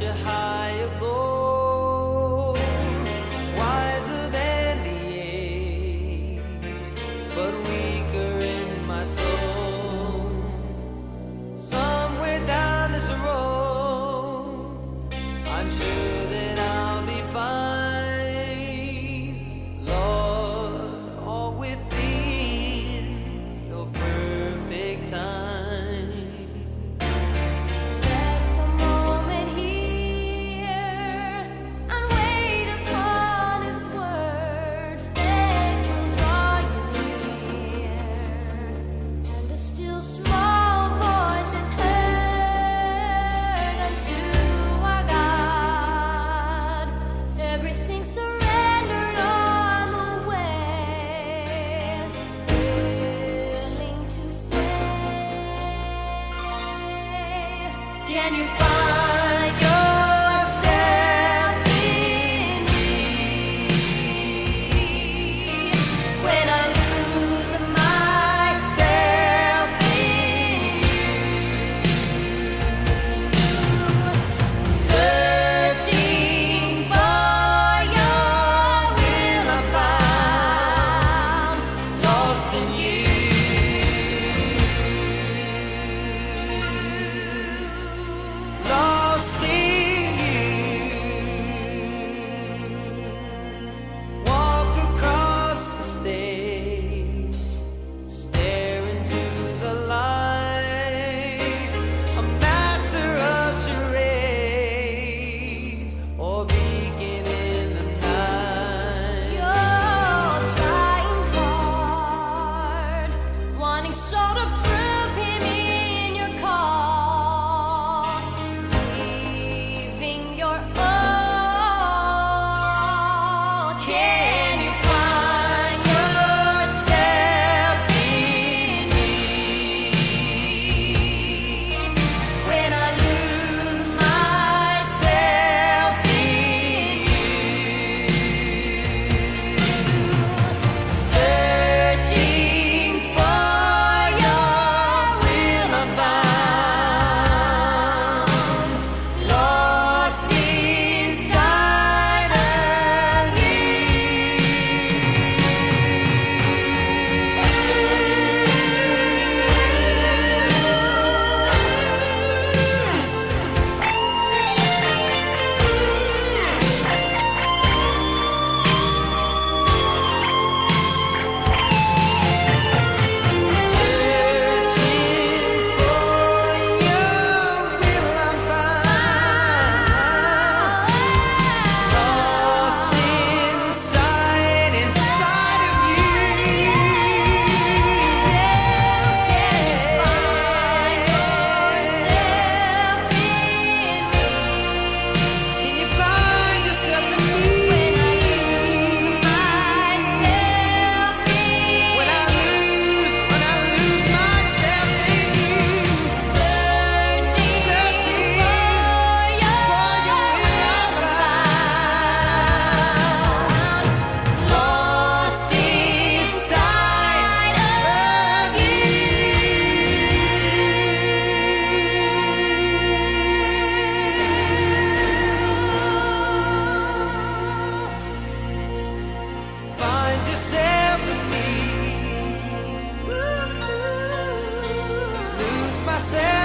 you high above. Can you running short of myself.